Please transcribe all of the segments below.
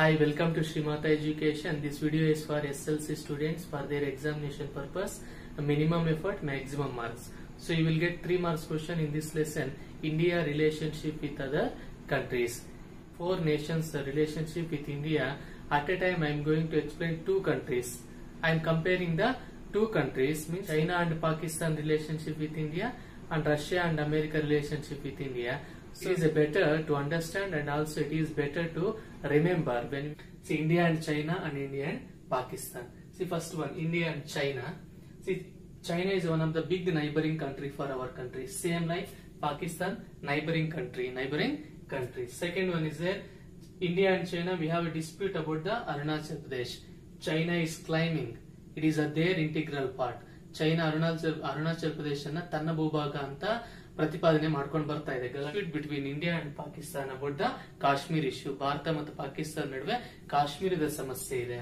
Hi, welcome to Srimata Education. This video is for SLC students for their examination purpose. Minimum effort, maximum marks. So you will get three marks question in this lesson. India relationship with other countries. Four nations relationship with India. At a time, I am going to explain two countries. I am comparing the two countries, means China and Pakistan relationship with India and Russia and America relationship with India So it is better to understand and also it is better to remember when see India and China and India and Pakistan. See first one India and China. See China is one of the big neighboring country for our country. Same like Pakistan neighboring country, neighboring country. Second one is there India and China we have a dispute about the Arunachal Pradesh. China is claiming it is a their integral part. China Arunachal Arunachal ಪ್ರದೇಶನ ತನ್ನ ಭೂಭಾಗ ಅಂತ ಪ್ರತಿಪಾದನೆ ಮಾಡ್ಕೊಂಡು ಬರ್ತಾ ಇದೆ. ಗಲಾಟ್ between India and Pakistan about the Kashmir issue Bharat ಮತ್ತು ಪಾಕಿಸ್ತಾನ ನಡುವೆ ಕಾಶ್ಮೀರದ ಸಮಸ್ಯೆ ಇದೆ.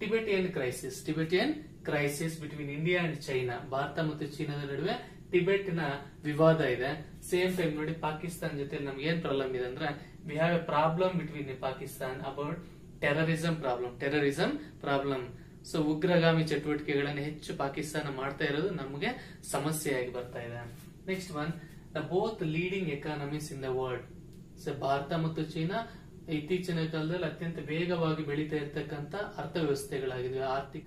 Tibetan crisis Tibetan crisis between India and China Bharat ಮತ್ತು ಚೀನಾದ ನಡುವೆ ಟಿಬೆಟ್ನ ವಿವಾದ ಇದೆ. ಸೇಮ್ ಟೈಮ್ ನೋಡಿ ಪಾಕಿಸ್ತಾನ ಜೊತೆ ನಮ್ಗೆ ಏನ್ ಪ್ರಾಬ್ಲಮ್ ಇದೆ ಅಂದ್ರೆ we have a problem between Pakistan about terrorism problem terrorism problem so ಉಗ್ರಗಾಮಿ ಚಟುವಟಿಕೆಗಳನ್ನು ಹೆಚ್ಚು ಪಾಕಿಸ್ತಾನ ಮಾಡ್ತಾ ಇರೋದು ನಮಗೆ ಸಮಸ್ಯೆಯಾಗಿ ಬರ್ತಾ ಇದೆ. Next one the both leading economies in the world so Bharat ಮತ್ತು ಚೀನಾ ಇತ್ತೀಚಿನ ಕಾಲದಲ್ಲಿ ಅತ್ಯಂತ ವೇಗವಾಗಿ ಬೆಳೀತಾ ಇರತಕ್ಕಂತ ಅರ್ಥವ್ಯವಸ್ಥೆಗಳಾಗಿವೆ ಆರ್ಥಿಕ.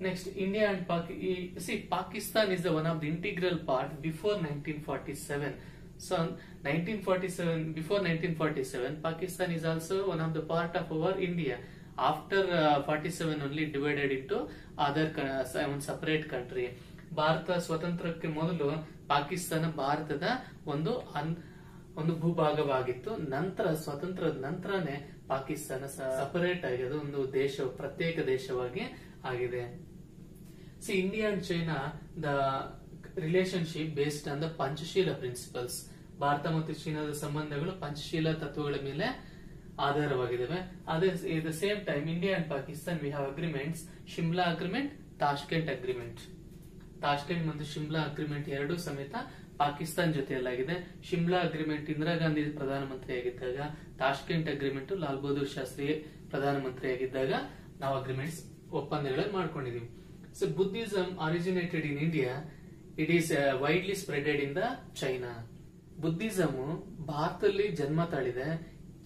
Next India and Paki see Pakistan is the one of the integral part before nineteen forty seven so nineteen forty seven before nineteen forty seven Pakistan is also one of the part of our India after forty seven only divided into other ಒಂದು separate country Bharat ಸ್ವತಂತ್ರಕ್ಕೆ ಮೊದಲು ಪಾಕಿಸ್ತಾನ ಭಾರತದ ಒಂದು ಒಂದು ಭೂಭಾಗವಾಗಿತ್ತು. ನಂತರ ಸ್ವತಂತ್ರದ ನಂತರನೇ Pakistan separate ಆಗಿ, ಅದು ಒಂದು ದೇಶ, ಪ್ರತ್ಯೇಕ ದೇಶವಾಗಿ ಆಗಿದೆ. See India and China the relationship based on the Panchsheel principles Bharat ಮತ್ತು ಚೀನಾದ ಸಂಬಂಧಗಳು ಪಂಚಶೀಲ ತತ್ವಗಳ ಮೇಲೆ ಆಧಾರವಾಗಿದ್ದಾವೆ. ಅದೇ the same time India and Pakistan we have agreements Shimla agreement Tashkent agreement Tashkent ಮತ್ತು ಶಿಮ್ಲಾ ಅಗ್ರಿಮೆಂಟ್ ಎರಡೂ ಸಮೇತ ಪಾಕಿಸ್ತಾನ್ ಜೊತೆಯಲ್ಲಾಗಿದೆ. ಶಿಮ್ಲಾ ಅಗ್ರಿಮೆಂಟ್ ಇಂದಿರಾ ಗಾಂಧಿ ಪ್ರಧಾನಮಂತ್ರಿಯಾಗಿದ್ದಾಗ ತಾಷ್ಕೆಂಟ್ ಅಗ್ರಿಮೆಂಟ್ ಲಾಲ್ ಬಹದ್ದೂರ್ ಶಾಸ್ತ್ರಿ ಪ್ರಧಾನಮಂತ್ರಿಯಾಗಿದ್ದಾಗ ನಾವು ಅಗ್ರಿಮೆಂಟ್ಸ್ ಒಪ್ಪಂದಗಳನ್ನು ಮಾಡ್ಕೊಂಡಿದೀವಿ. So Buddhism originated in India it is widely spreaded in the China Buddhism ಭಾರತದಲ್ಲಿ ಜನ್ಮ ತಾಳಿದೆ.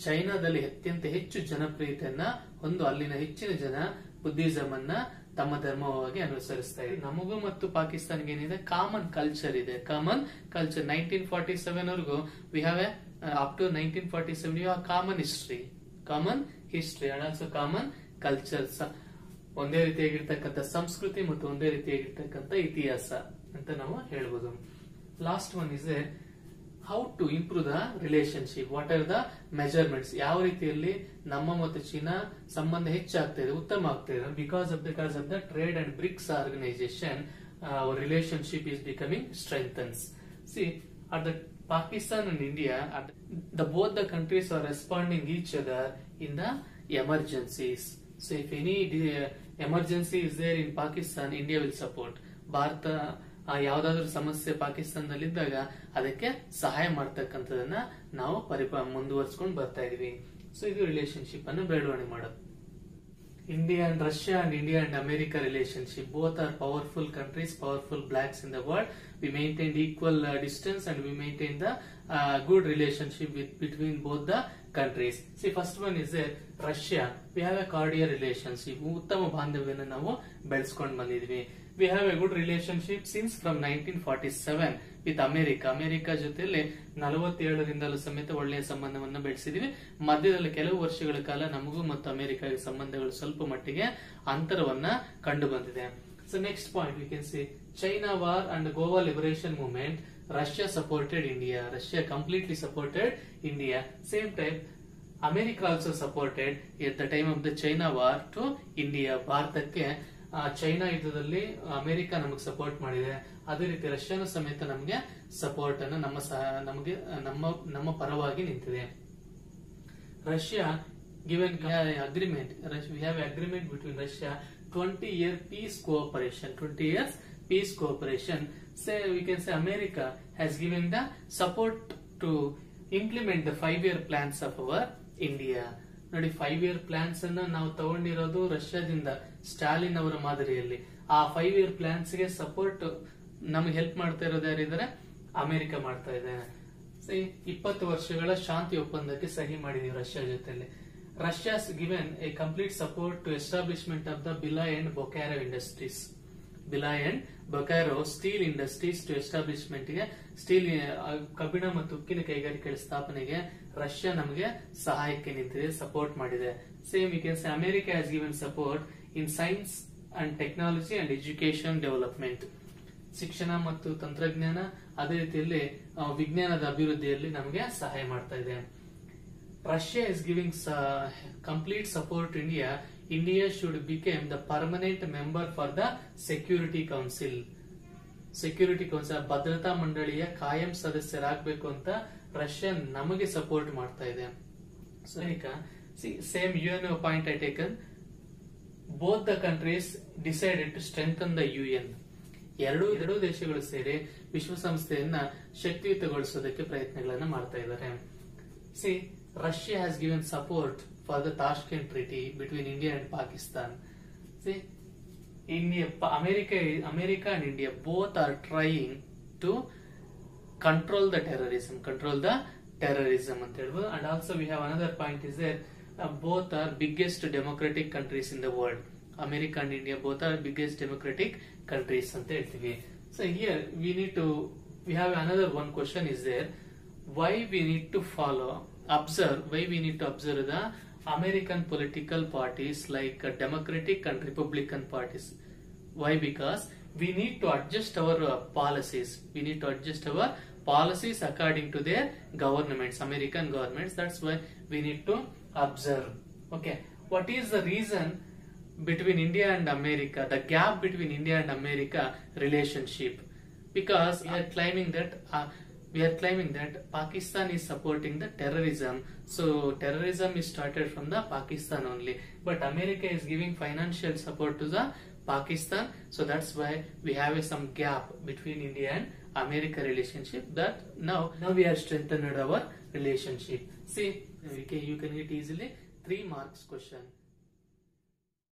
ಚೈನಾದಲ್ಲಿ ಅತ್ಯಂತ ಹೆಚ್ಚು ಜನಪ್ರಿಯತೆಯನ್ನ ಒಂದು ಅಲ್ಲಿನ ಹೆಚ್ಚಿನ ಜನ ಬುದ್ಧಿಸಮ್ ಅನ್ನ ತಮ್ಮ ಧರ್ಮವಾಗಿ ಅನುಸರಿಸ್ತಾ ಇದೆ ನಮಗೂ ಮತ್ತು ಪಾಕಿಸ್ತಾನ್ಗೆ ಏನಿದೆ? ಕಾಮನ್ ಕಲ್ಚರ್ ಇದೆ. Common culture nineteen forty seven ವರೆಗೂ we have a up to nineteen forty seven you have common history common history and also common culture ಒಂದೇ ರೀತಿಯಾಗಿರ್ತಕ್ಕಂಥ ಸಂಸ್ಕೃತಿ ಮತ್ತು ಒಂದೇ ರೀತಿಯಾಗಿರ್ತಕ್ಕಂಥ ಇತಿಹಾಸ ಅಂತ ನಾವು ಹೇಳ್ಬೋದು. Last one is a how to improve the relationship what are the measurements ಯಾವ ರೀತಿಯಲ್ಲಿ ನಮ್ಮ ಮತ್ತು ಚೀನಾ ಸಂಬಂಧ ಹೆಚ್ಚಾಗ್ತಾ ಇದೆ, ಉತ್ತಮ ಆಗ್ತಾ ಇದೆ? Because of because of the trade and BRICS organisation our relationship is becoming strengthens see at the Pakistan and India at the both the countries are responding each other in the emergencies so if any emergency is there in Pakistan India will support Bharat ಯಾವ್ದಾದ್ರು ಸಮಸ್ಯೆ ಪಾಕಿಸ್ತಾನದಲ್ಲಿದ್ದಾಗ ಅದಕ್ಕೆ ಸಹಾಯ ಮಾಡ್ತಕ್ಕಂಥದನ್ನ ನಾವು ಪರಿಪ, ಮುಂದುವರ್ಸ್ಕೊಂಡು ಬರ್ತಾ ಇದೀವಿ. So ಇದು relationship ಅನ್ನು ಬೆಳವಣಿಗೆ ಮಾಡೋದು. India and Russia and India and America relationship both are powerful countries powerful blocs in the world we maintained equal distance and we we the good relationship with between both the countries see first one is Russia we have a cordial relationship. ಉತ್ತಮ ಬಾಂಧವ್ಯನ ನಾವು ಬೆಳೆಸ್ಕೊಂಡು ಬಂದಿದ್ವಿ. We have a good relationship since from nineteen forty seven with America America ಜೊತೆಯಲ್ಲಿ ನಲವತ್ತೇಳರಿಂದಲೂ ಸಮೇತ ಒಳ್ಳೆಯ ಸಂಬಂಧವನ್ನು ಬೆಳೆಸಿದೀವಿ. ಮಧ್ಯದಲ್ಲಿ ಕೆಲವು ವರ್ಷಗಳ ಕಾಲ ನಮಗೂ ಮತ್ತು ಅಮೆರಿಕ ಸಂಬಂಧಗಳು ಸ್ವಲ್ಪ ಮಟ್ಟಿಗೆ ಅಂತರವನ್ನ ಕಂಡು ಬಂದಿದೆ so next point we can see China war and Goa liberation movement Russia supported India Russia completely supported India same time America also supported at the time of the China war to India ಭಾರತಕ್ಕೆ China ಯುದ್ಧದಲ್ಲಿ America ನಮಗೆ support ಮಾಡಿದೆ. ಅದೇ ರೀತಿ ರಷ್ಯಾನು ಸಮೇತ ನಮಗೆ support ಅನ್ನು ನಮ್ಮ ನಮಗೆ, ನಮ್ಮ ನಮ್ಮ ಪರವಾಗಿ ನಿಂತಿದೆ. Russia given agreement we have agreement between Russia twenty year peace cooperation twenty years peace cooperation say we can say America has given the support to implement the five year plans of our India. ನೋಡಿ five year plans ಅನ್ನ ನಾವು ತಗೊಂಡಿರೋದು ರಷ್ಯಾದಿಂದ, Stalin ಅವರ ಮಾದರಿಯಲ್ಲಿ. ಆ five year ಪ್ಲಾನ್ಸ್ಗೆ support ನಮ್ಗೆ ಹೆಲ್ಪ್ ಮಾಡ್ತಾ ಇರೋದು ಯಾರಿದ್ದಾರೆ ಅಮೆರಿಕ ಮಾಡ್ತಾ ಇದೆ ಇಪ್ಪತ್ತು ವರ್ಷಗಳ ಶಾಂತಿ ಒಪ್ಪಂದಕ್ಕೆ ಸಹಿ ಮಾಡಿದೀವಿ ರಷ್ಯಾ ಜೊತೆಲಿ Russia's given a complete support to establishment of the Bhilai and Bokaro industries Bhilai and steel industries to ಎಸ್ಟಾಬ್ಲಿಷ್ಮೆಂಟ್ಗೆ steel ಕಬ್ಬಿಣ ಮತ್ತು ಉಕ್ಕಿನ ಕೈಗಾರಿಕೆಗಳ ಸ್ಥಾಪನೆಗೆ ರಷ್ಯಾ ನಮಗೆ ಸಹಾಯಕ್ಕೆ ನಿಂತಿದೆ, ಸಪೋರ್ಟ್ ಮಾಡಿದೆ. Same you say America has given support in science and technology and education development ಶಿಕ್ಷಣ ಮತ್ತು ತಂತ್ರಜ್ಞಾನ ಅದೇ ರೀತಿಯಲ್ಲಿ ವಿಜ್ಞಾನದ ಅಭಿವೃದ್ಧಿಯಲ್ಲಿ ನಮಗೆ ಸಹಾಯ ಮಾಡ್ತಾ ಇದೆ. Russia is giving complete support India India should became the permanent member for the security council security council ಭದ್ರತಾ ಮಂಡಳಿಯ ಕಾಯಂ ಸದಸ್ಯರಾಗಬೇಕು ಅಂತ ರಷ್ಯಾ ನಮಗೆ ಸಪೋರ್ಟ್ ಮಾಡ್ತಾ ಇದೆ. ಸೈನಿಕ same U N point I taken both the countries decided to strengthen the U N ಎರಡೂ ಎರಡೂ ದೇಶಗಳು ಸೇರಿ ವಿಶ್ವಸಂಸ್ಥೆಯನ್ನ ಶಕ್ತಿಯುತಗೊಳಿಸೋದಕ್ಕೆ ಪ್ರಯತ್ನಗಳನ್ನ ಮಾಡ್ತಾ ಇದ್ದಾರೆ. See Russia has given support for the Tashkent Treaty between India and Pakistan. See, India, America, America and India both are trying to control the terrorism, control the terrorism and also we have another point is there, uh, both are biggest democratic countries in the world. America and India both are biggest democratic countries. So here we need to, we have another one question is there, why we need to follow, observe, why we need to observe the American political parties like uh, Democratic and Republican parties. Why? Because we need to adjust our uh, policies. We need to adjust our policies according to their governments, American governments. That's why we need to observe. Okay. What is the reason between India and America, the gap between India and America relationship? Because we are claiming that uh, we are claiming that Pakistan is supporting the terrorism. So terrorism is started from the Pakistan only. But America is giving financial support to the Pakistan. So that's why we have a, some gap between India and America relationship. That now now we have strengthened our relationship. See, can, you can get easily three marks question.